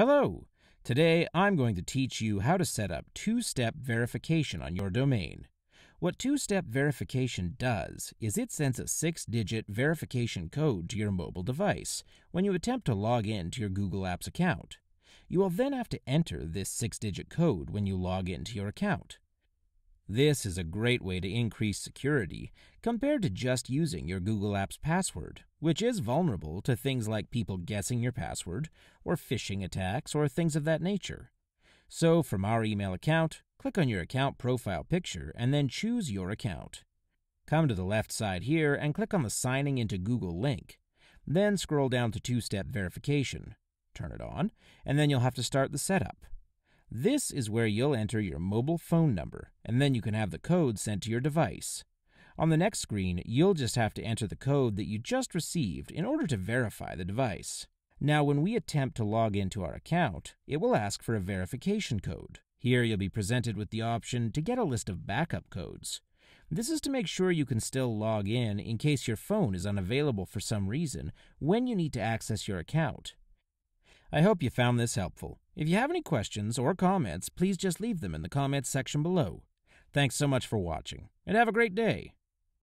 Hello! Today I'm going to teach you how to set up two-step verification on your domain. What two-step verification does is it sends a six-digit verification code to your mobile device when you attempt to log in to your Google Apps account. You will then have to enter this six-digit code when you log into your account. This is a great way to increase security compared to just using your Google Apps password, which is vulnerable to things like people guessing your password, or phishing attacks, or things of that nature. So, from our email account, click on your account profile picture and then choose your account. Come to the left side here and click on the Signing into Google link. Then scroll down to two step verification. Turn it on, and then you'll have to start the setup. This is where you'll enter your mobile phone number, and then you can have the code sent to your device. On the next screen, you'll just have to enter the code that you just received in order to verify the device. Now, when we attempt to log into our account, it will ask for a verification code. Here you'll be presented with the option to get a list of backup codes. This is to make sure you can still log in in case your phone is unavailable for some reason when you need to access your account. I hope you found this helpful. If you have any questions or comments, please just leave them in the comments section below. Thanks so much for watching, and have a great day.